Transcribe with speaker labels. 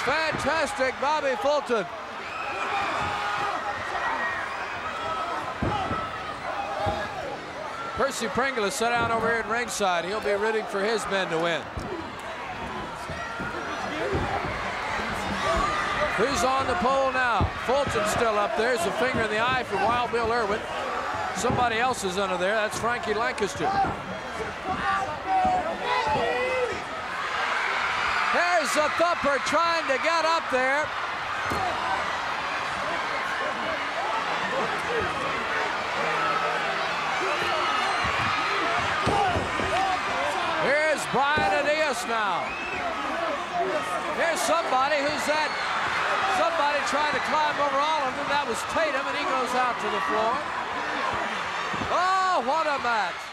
Speaker 1: Fantastic, Bobby Fulton. Percy Pringle is set down over here at ringside. He'll be rooting for his men to win. Who's on the pole now? Fulton's still up there. There's a finger in the eye for Wild Bill Irwin. Somebody else is under there. That's Frankie Lancaster. A thumper trying to get up there. Here's Brian Adias now. Here's somebody who's that somebody trying to climb over all of them. That was Tatum, and he goes out to the floor. Oh, what a match.